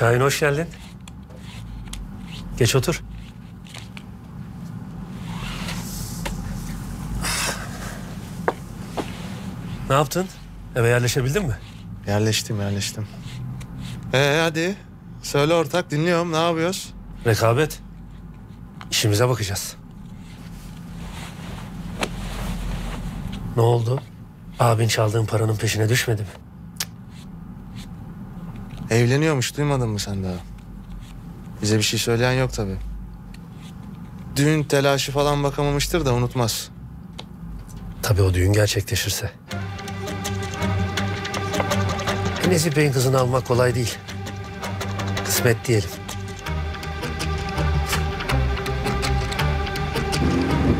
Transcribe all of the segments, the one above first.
Şahin hoş geldin. Geç otur. Ne yaptın? Eve yerleşebildin mi? Yerleştim yerleştim. Ee hadi. Söyle ortak dinliyorum ne yapıyoruz? Rekabet. İşimize bakacağız. Ne oldu? Abin çaldığın paranın peşine düşmedi mi? Evleniyormuş duymadın mı sen daha? Bize bir şey söyleyen yok tabii. Düğün telaşı falan bakamamıştır da unutmaz. Tabii o düğün gerçekleşirse. Nezih Bey'in kızını almak kolay değil. Kısmet diyelim.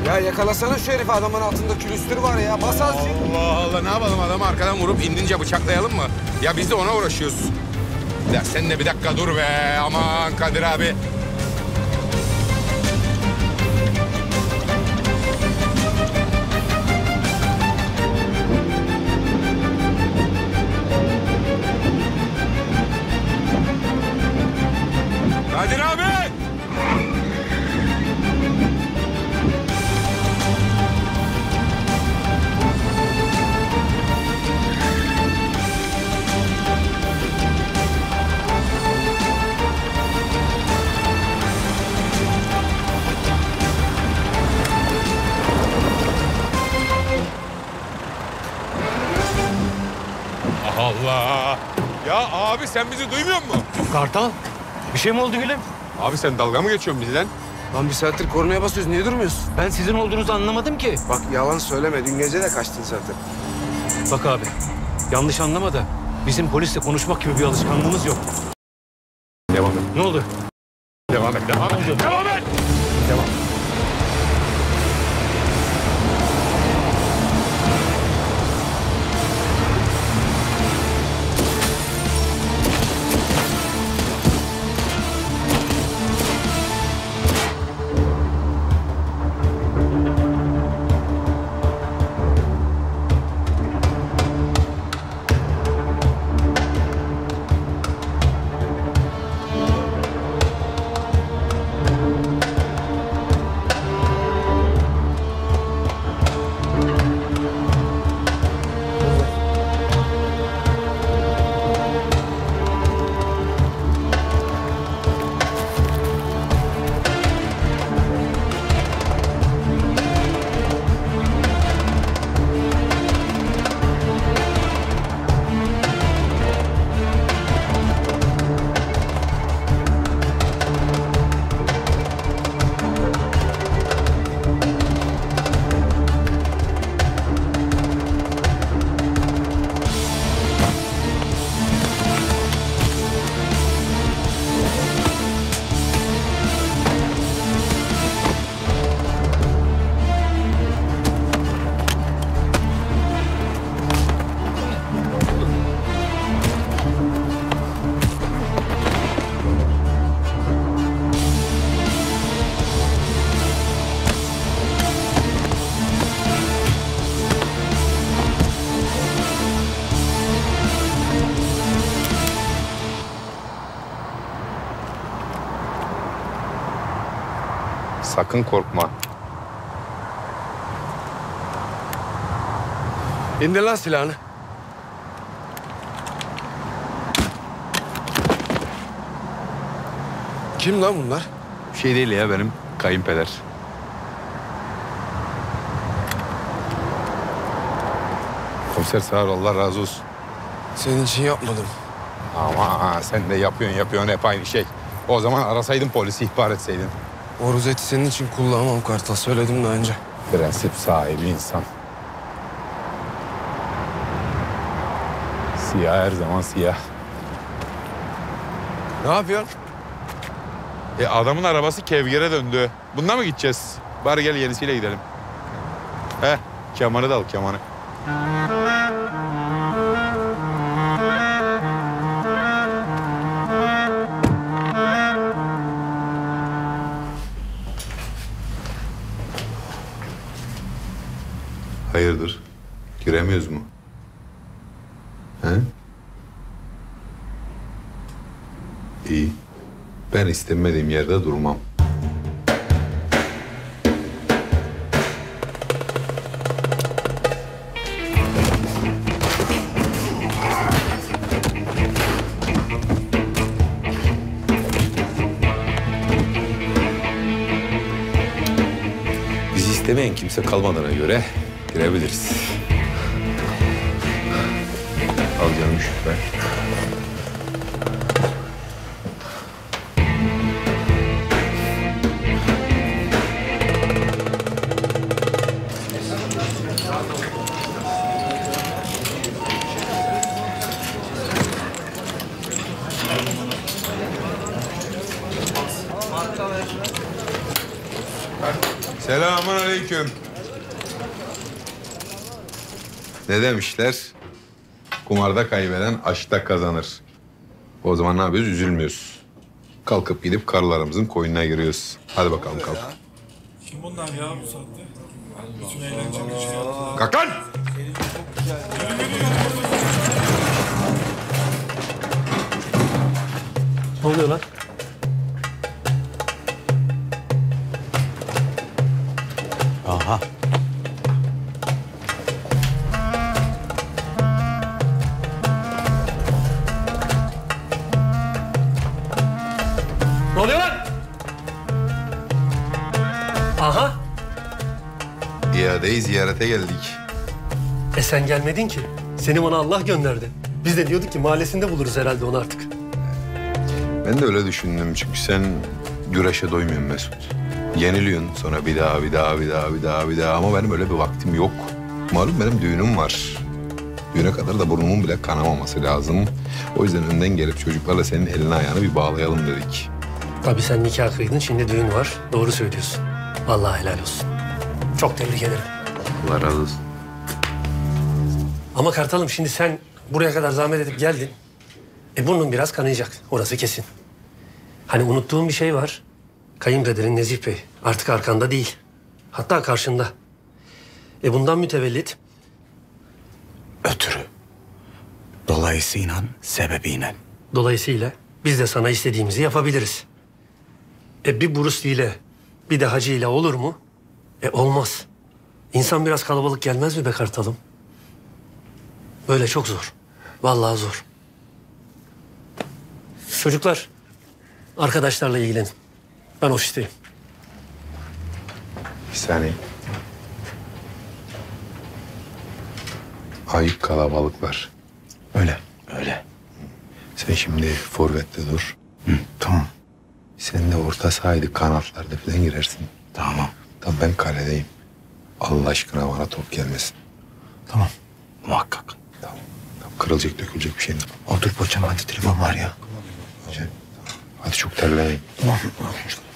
Ya yakalasana şu herifi adamın altında külüstür var ya. Bas azıcık. Allah Allah ne yapalım adamı arkadan vurup indince bıçaklayalım mı? Ya biz de ona uğraşıyoruz. Ya sen de bir dakika dur be aman Kadir abi. Kadir abi! Ya abi sen bizi duymuyor musun? Kartal, bir şey mi oldu gülüm? Abi sen dalga mı geçiyorsun bizden? Lan bir saattir kornaya basıyoruz. Niye durmuyorsun? Ben sizin olduğunuzu anlamadım ki. Bak yalan söyleme. Dün gece de kaçtın zaten. Bak abi, yanlış anlama da bizim polisle konuşmak gibi bir alışkanlığımız yok. Devam et. Ne oldu? Devam et. Devam et. Devam et. Devam. Sakın korkma. İndir lan silahını. Kim lan bunlar? Bir şey değil ya benim kayınpeder. Komiser sağ ol Allah razı olsun. Senin için yapmadım. Ama sen de yapıyorsun yapıyorsun hep aynı şey. O zaman arasaydın polisi ihbar etseydin. O rozeti senin için kullanmam Kartal. Söyledim daha önce. Prensip sahibi insan. Siyah her zaman siyah. Ne yapıyorsun? E adamın arabası kevgire döndü. Bununla mı gideceğiz? Bari gel yenisiyle gidelim. He, kemanı da al kemanı. İyi. Ben istemediğim yerde durmam. Bizi istemeyen kimse kalmadığına göre girebiliriz. Al canım şüphe. Ne demişler? Kumarda kaybeden aşkta kazanır. O zaman ne yapıyoruz? Üzülmüyoruz. Kalkıp gidip karılarımızın koyununa giriyoruz. Hadi bakalım kalk. Kim bunlar ya bu saatte? Bütün eğlence kaçıyor. Kalk lan! Ne oluyor lan? Aha. İadeyi ziyarete geldik. E sen gelmedin ki. Seni bana Allah gönderdi. Biz de diyorduk ki mahallesinde buluruz herhalde onu artık. Ben de öyle düşündüm çünkü sen güreşe doymuyorsun Mesut. Yeniliyorsun sonra bir daha bir daha bir daha bir daha bir daha ama benim öyle bir vaktim yok. Malum benim düğünüm var. Düğüne kadar da burnumun bile kanamaması lazım. O yüzden önden gelip çocuklarla senin elini ayağını bir bağlayalım dedik. Tabii sen nikah kıydın, şimdi düğün var. Doğru söylüyorsun. Vallahi helal olsun. Çok tebrik ederim. Allah razı olsun. Ama Kartalım şimdi sen buraya kadar zahmet edip geldin. E burnun biraz kanayacak. Orası kesin. Hani unuttuğum bir şey var. Kayınpederin Nezih Bey artık arkanda değil. Hatta karşında. E bundan mütevellit ötürü. Dolayısıyla sebebiyle. dolayısıyla biz de sana istediğimizi yapabiliriz. E bir Bruce ile bir de Hacı ile olur mu? E olmaz. İnsan biraz kalabalık gelmez mi be Kartalım? Böyle çok zor. Vallahi zor. Çocuklar, arkadaşlarla ilgilenin. Ben ofisteyim. Bir saniye. Ayıp kalabalıklar. Öyle. Öyle. Sen şimdi forvette dur. Hı, tamam. Sen de orta sahaydı kanatlarda falan girersin. Tamam. Tamam ben kaledeyim. Allah aşkına bana top gelmesin. Tamam. Muhakkak. Tamam. tamam. Kırılacak dökülecek bir şey yok. Otur paçam hadi telefon var ya. Şey, Hadi çok terlemeyin. Tamam. Kara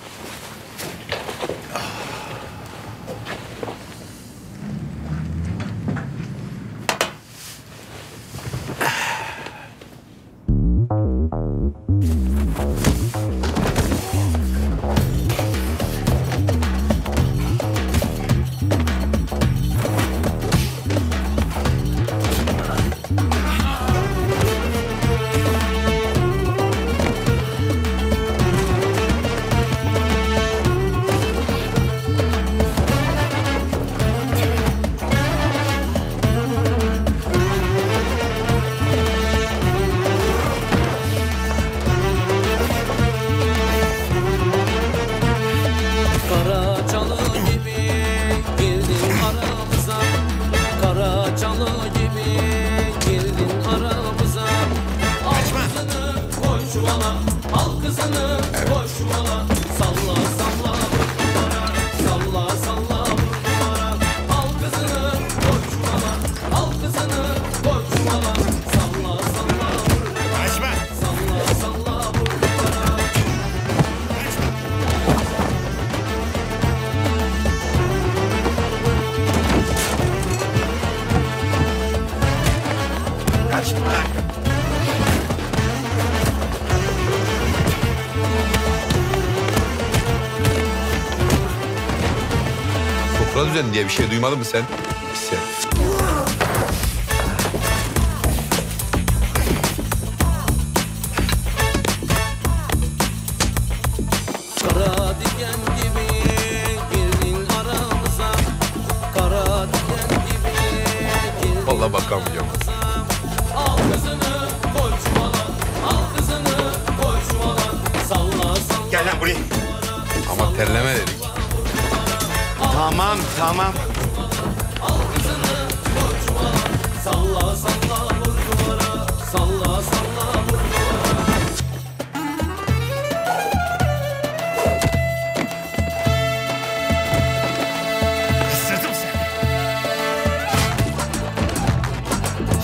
düzeni diye bir şey duymadın mı sen? Sen. Vallahi bakamayacağım. Al. Gel lan buraya. Ama terleme. Tamam tamam. Salla salla vur duvara Salla salla vur Isırdım seni.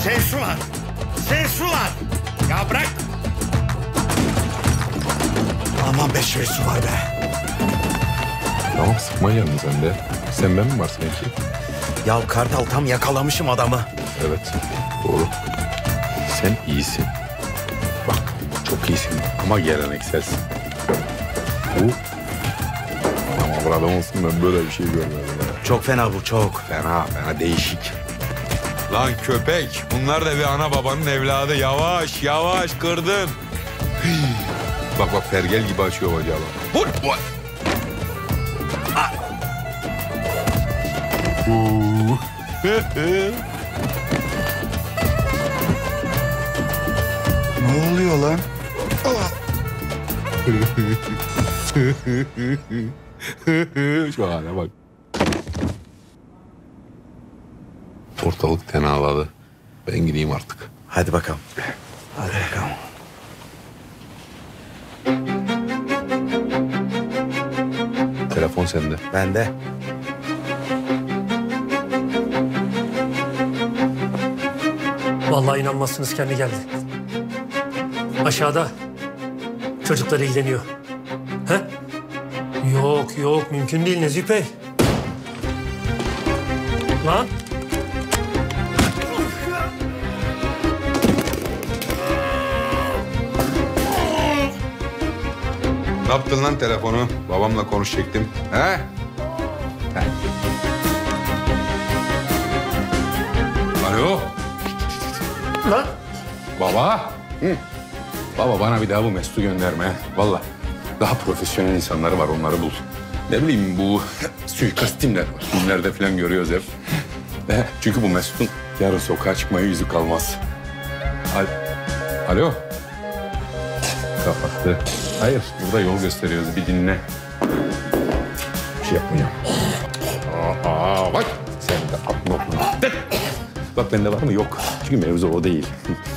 Sen su var. Sen su var. Ya bırak. Aman be şey su var be. Tamam sıkma canını sen de. Sen ben mi var sanki? Ya Kartal tam yakalamışım adamı. Evet doğru. Sen iyisin. Bak çok iyisin ama gelenekselsin. Bu ama bir adam olsun ben böyle bir şey görmedim. ya. Çok fena bu çok. Fena fena değişik. Lan köpek bunlar da bir ana babanın evladı. Yavaş yavaş kırdın. Bak bak pergel gibi açıyor bacağı. bak. Vur vur. Ne oluyor lan? Şu hale bak. Ortalık tenaladı. Ben gideyim artık. Hadi bakalım. Hadi bakalım. Telefon sende. Ben Vallahi inanmazsınız kendi geldi. Aşağıda çocuklar ilgileniyor. He? Yok yok mümkün değil Nezih Bey. Lan Ne yaptın lan telefonu? Babamla konuşacaktım. He? Baba. Hı. Baba bana bir daha bu Mesut'u gönderme. Vallahi daha profesyonel insanları var onları bul. Ne bileyim bu suikast timler var. Filmlerde falan görüyoruz hep. He, Çünkü bu Mesut'un yarın sokağa çıkmaya yüzü kalmaz. Al- Alo. Kapattı. Hayır burada yol gösteriyoruz bir dinle. Bir şey yapmayacağım. Aa, bak sen de atma. Bak bende var mı? Yok. Çünkü mevzu o değil.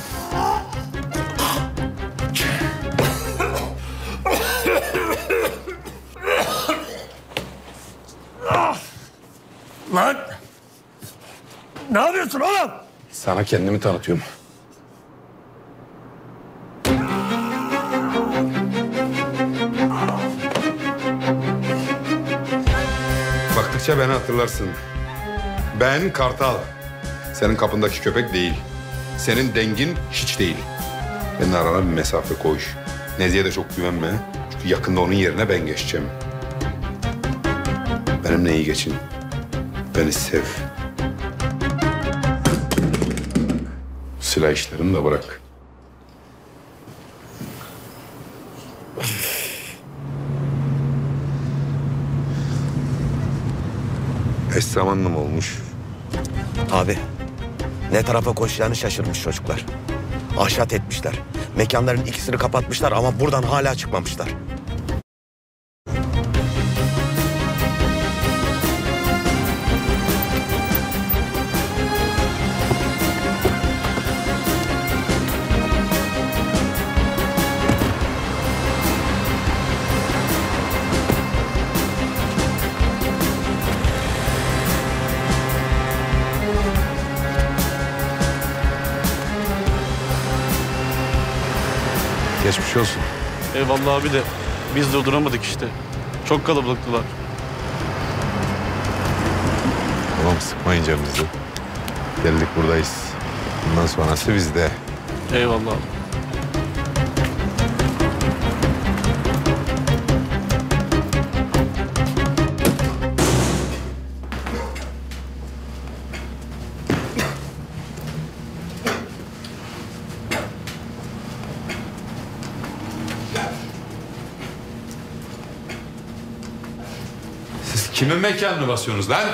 lan. Ne yapıyorsun oğlum? Sana kendimi tanıtıyorum. Baktıkça beni hatırlarsın. Ben Kartal. Senin kapındaki köpek değil. Senin dengin hiç değil. Benimle arana bir mesafe koy. Nezihe de çok güvenme. Yakında onun yerine ben geçeceğim. Benimle iyi geçin. Beni sev. Silah işlerini de bırak. Eş zamanlı mı olmuş? Abi ne tarafa koşacağını şaşırmış çocuklar. Ahşat etmişler. Mekanların ikisini kapatmışlar ama buradan hala çıkmamışlar. Geçmiş olsun. Eyvallah abi de biz durduramadık işte. Çok kalabalıktılar. Tamam sıkmayın canınızı. Geldik buradayız. Bundan sonrası bizde. Eyvallah abi. Kimin mekanını basıyorsunuz lan?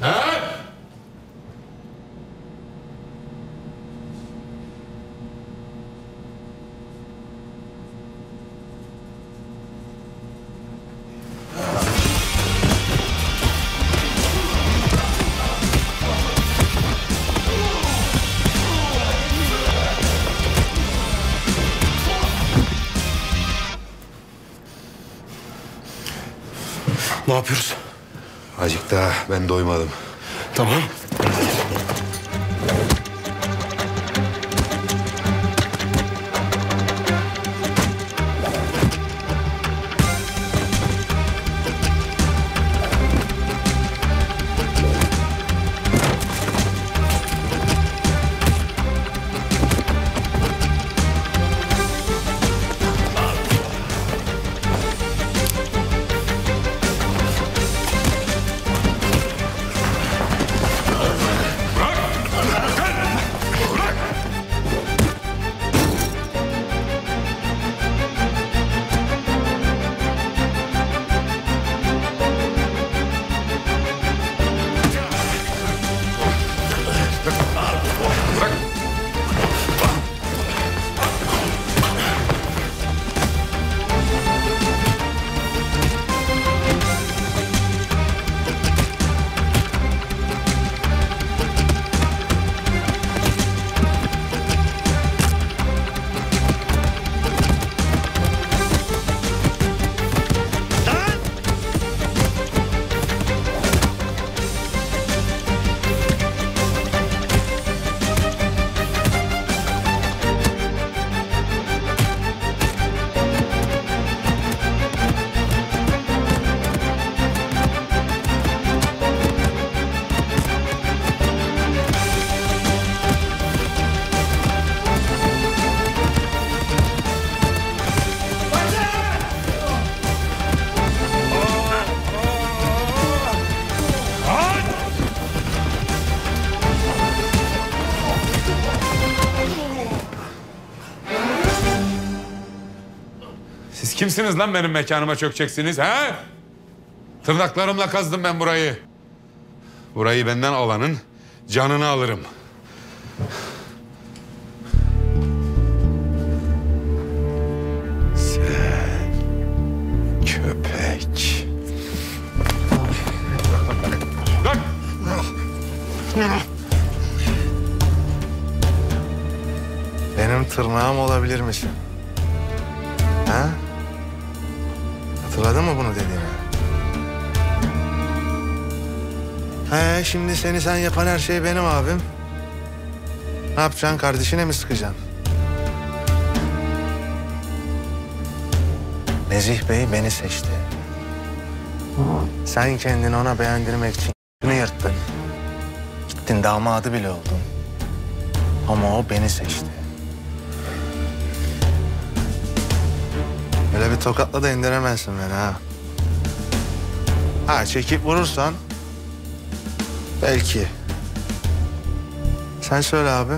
Ha? Ne yapıyoruz? Daha ben doymadım. Tamam. Kimsiniz lan benim mekanıma çökeceksiniz ha? Tırnaklarımla kazdım ben burayı. Burayı benden alanın canını alırım. Sen köpek. Benim tırnağım olabilir misin? Hatırladın mı bunu dediğimi? He şimdi seni sen yapan her şey benim abim. Ne yapacaksın kardeşine mi sıkacaksın? Nezih Bey beni seçti. Sen kendini ona beğendirmek için yırttın. Gittin damadı bile oldun. Ama o beni seçti. Öyle bir tokatla da indiremezsin beni ha. Ha çekip vurursan belki. Sen söyle abi.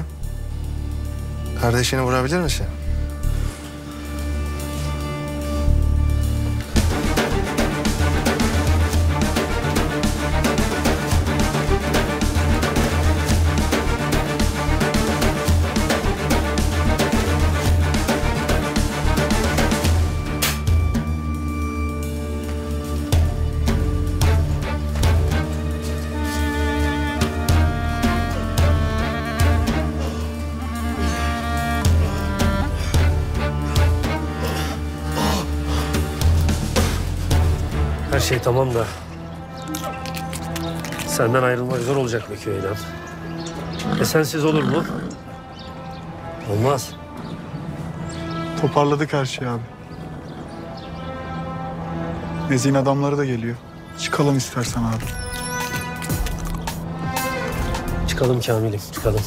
Kardeşini vurabilir misin? Şey tamam da... Senden ayrılmak zor olacak be köyden. E sensiz olur mu? Olmaz. Toparladık her şeyi abi. Nezih'in adamları da geliyor. Çıkalım istersen abi. Çıkalım Kamil'im, çıkalım.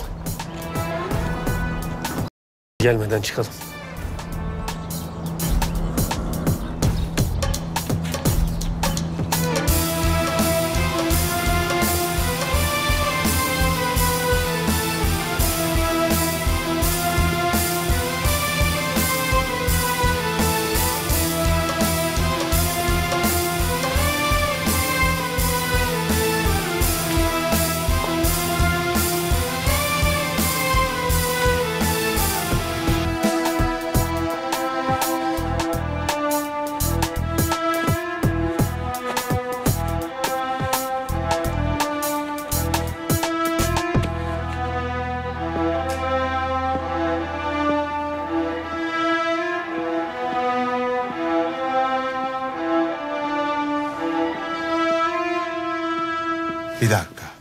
Gelmeden çıkalım.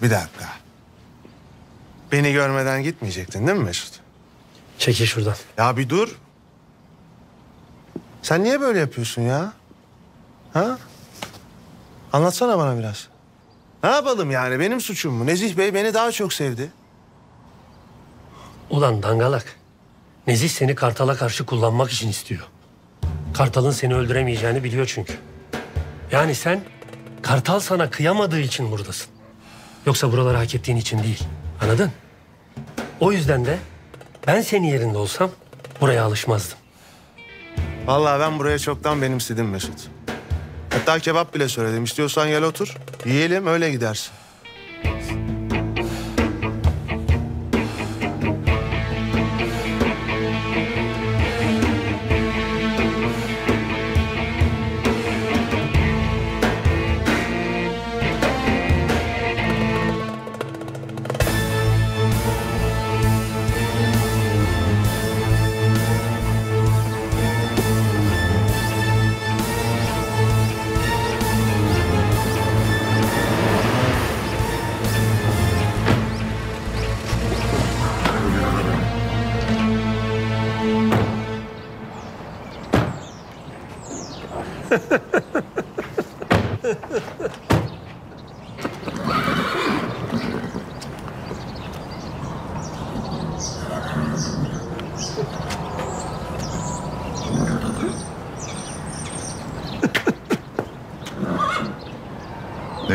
Bir dakika. Beni görmeden gitmeyecektin değil mi Mesut? Çekil şuradan. Ya bir dur. Sen niye böyle yapıyorsun ya? Ha? Anlatsana bana biraz. Ne yapalım yani benim suçum mu? Nezih Bey beni daha çok sevdi. Ulan dangalak. Nezih seni Kartal'a karşı kullanmak için istiyor. Kartal'ın seni öldüremeyeceğini biliyor çünkü. Yani sen Kartal sana kıyamadığı için buradasın. Yoksa buraları hak ettiğin için değil. Anladın? O yüzden de ben senin yerinde olsam buraya alışmazdım. Vallahi ben buraya çoktan benimsedim Mesut. Hatta kebap bile söyledim. İstiyorsan gel otur. Yiyelim öyle gidersin.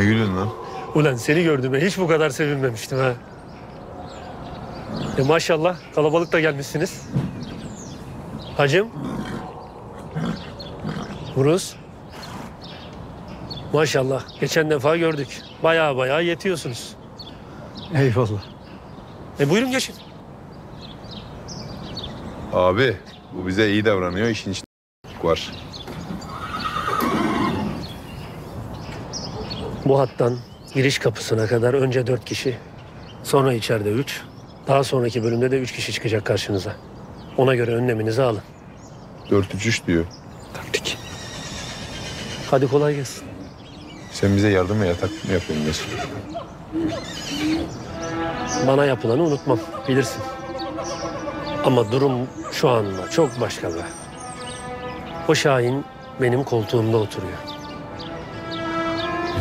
Gülüyorsun lan? Ulan seni gördüğüme hiç bu kadar sevinmemiştim ha. E maşallah kalabalık da gelmişsiniz. Hacım. Buruz. Maşallah geçen defa gördük. Baya baya yetiyorsunuz. Eyvallah. E buyurun geçin. Abi bu bize iyi davranıyor. işin içinde var. Bu hattan giriş kapısına kadar önce dört kişi, sonra içeride üç, daha sonraki bölümde de üç kişi çıkacak karşınıza. Ona göre önleminizi alın. 4-3-3 diyor. Taktik. Hadi kolay gelsin. Sen bize yardım ve yatak mı yapıyorsun Mesut? Bana yapılanı unutmam, bilirsin. Ama durum şu anda çok başka be. O Şahin benim koltuğumda oturuyor.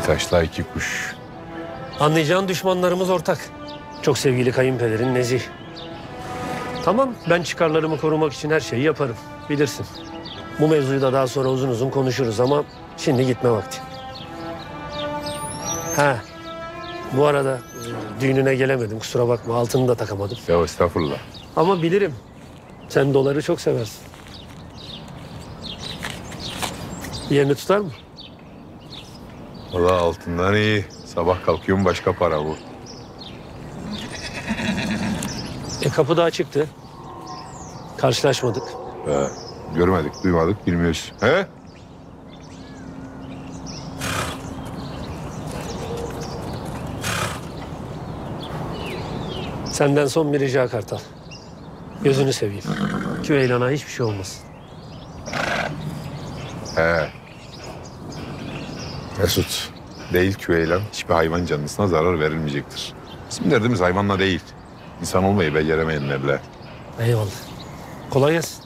Taşla iki kuş. Anlayacağın düşmanlarımız ortak. Çok sevgili kayınpederin Nezih. Tamam, ben çıkarlarımı korumak için her şeyi yaparım. Bilirsin. Bu mevzuyu da daha sonra uzun uzun konuşuruz ama şimdi gitme vakti. Ha, bu arada e, düğününe gelemedim kusura bakma altını da takamadım. Ya estağfurullah. Ama bilirim sen doları çok seversin. Yerini tutar mı? Valla altından iyi. Sabah kalkıyorum başka para bu. E kapı daha çıktı. Karşılaşmadık. He, görmedik, duymadık, bilmiyoruz. He? Senden son bir rica Kartal. Gözünü seveyim. Küveylana hiçbir şey olmasın. He. Mesut, değil küveylan hiçbir hayvan canlısına zarar verilmeyecektir. Bizim derdimiz hayvanla değil. İnsan olmayı beceremeyenlerle. Eyvallah. Kolay gelsin.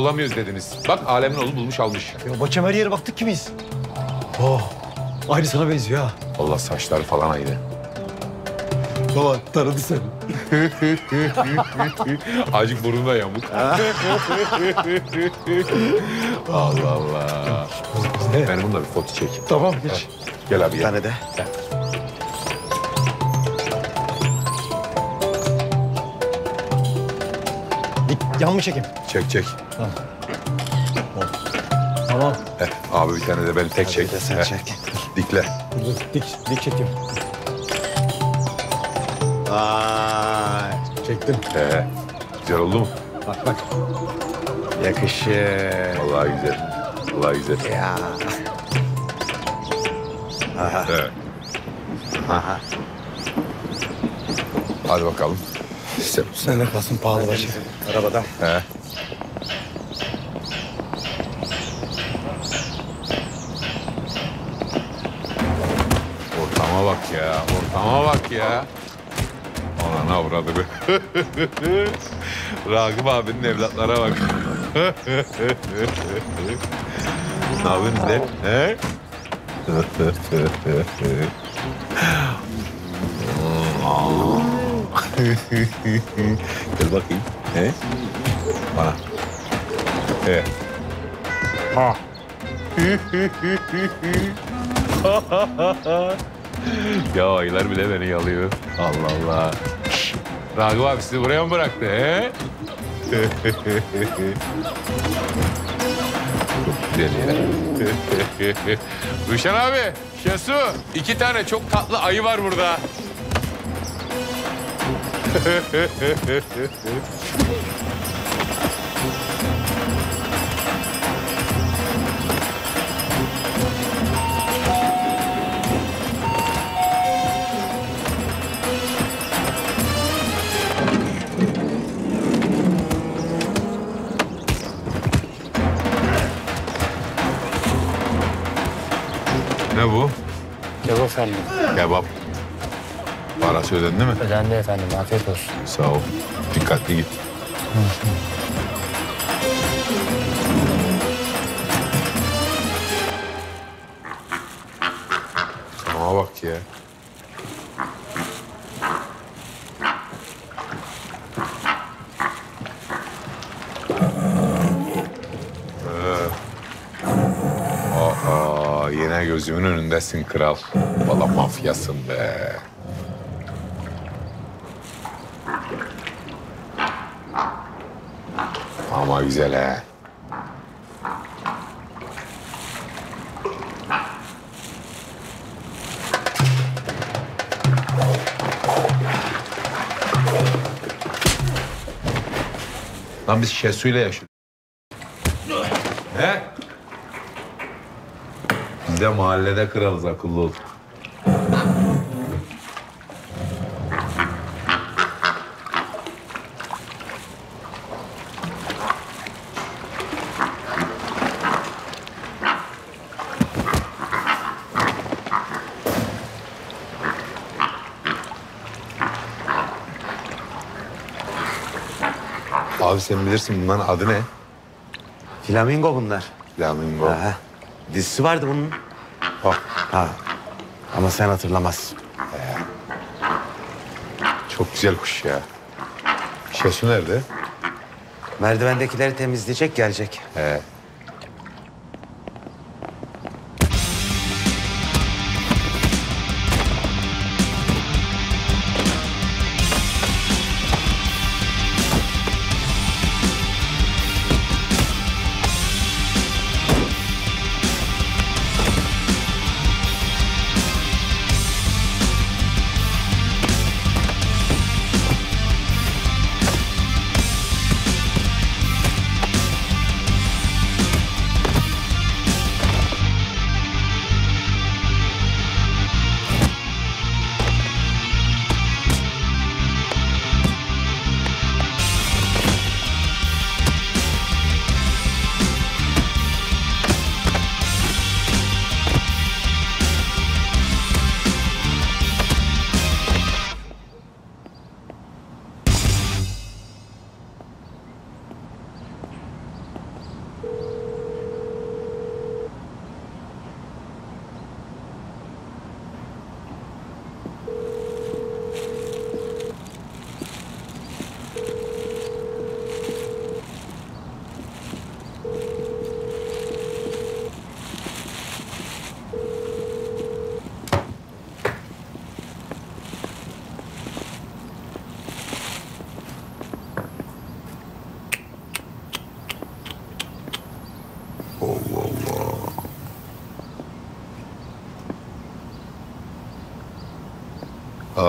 Bulamıyoruz dediniz. Bak alemin oğlu bulmuş almış. Ya Bahçem her yere baktık ki biz. Oh. Aynı sana benziyor ha. Allah saçları falan aynı. Baba tanıdı seni. Acık burnu da yamuk. Allah Allah. Benim bununla bir foto çek. Tamam geç. Gel abi Bir gel. tane de. Dik, yan mı çekeyim? Çek çek. Tamam. Heh, abi bir tane de beni tek çek. Bir de sen Heh, çek. Dikle. dik, dik çekeyim. Vay. Çektim. He. Güzel oldu mu? Bak bak. Yakışır. Vallahi güzel. Vallahi güzel. Ya. Aha. Evet. Aha. Hadi bakalım. Sen, Sen de kalsın pahalı başı. Arabada. He. Ortama bak ya, ortama bak ya. Anana avradı be. Ragıp abinin evlatlara bak. ne yapıyorsun lan? He? Gel bakayım. He? Bana. He. Ha. ya ayılar bile beni yalıyor. Allah Allah. Ragıp abi sizi buraya mı bıraktı he? Çok güzel ya. Ruşen abi, Şesu. iki tane çok tatlı ayı var burada. Ne bu? Kebap efendim. Kebap. Parası ödendin mi? Ödendi efendim. Afiyet olsun. Sağ ol. Dikkatli git. Ama bak ya. Ee, Aa, yine gözümün önündesin kral. Valla mafyasın be. Ama güzel he. Lan biz Şesu'yla yaşıyoruz. He? Biz de mahallede kralız akıllı ol. Abi sen bilirsin bunların adı ne? Flamingo bunlar. Flamingo. Ha. Dizisi vardı bunun. Bak. Ha. Ama sen hatırlamazsın. Çok güzel kuş ya. Şesu nerede? Merdivendekileri temizleyecek gelecek. He.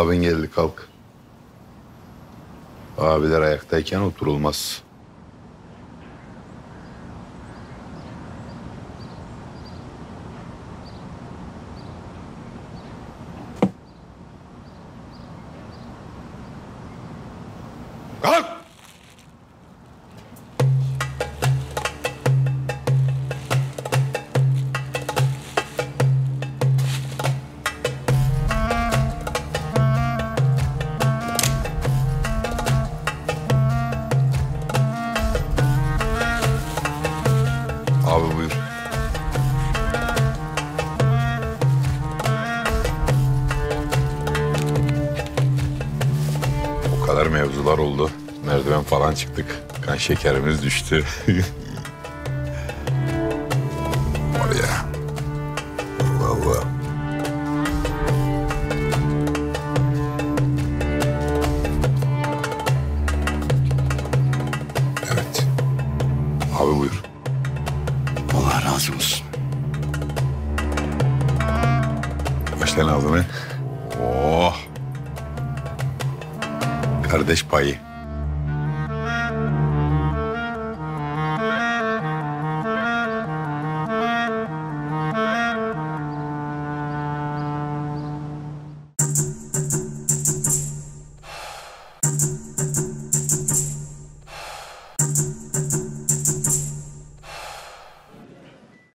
Abin geldi kalk. Abiler ayaktayken oturulmaz. Oldu. Merdiven falan çıktık. Kan şekerimiz düştü.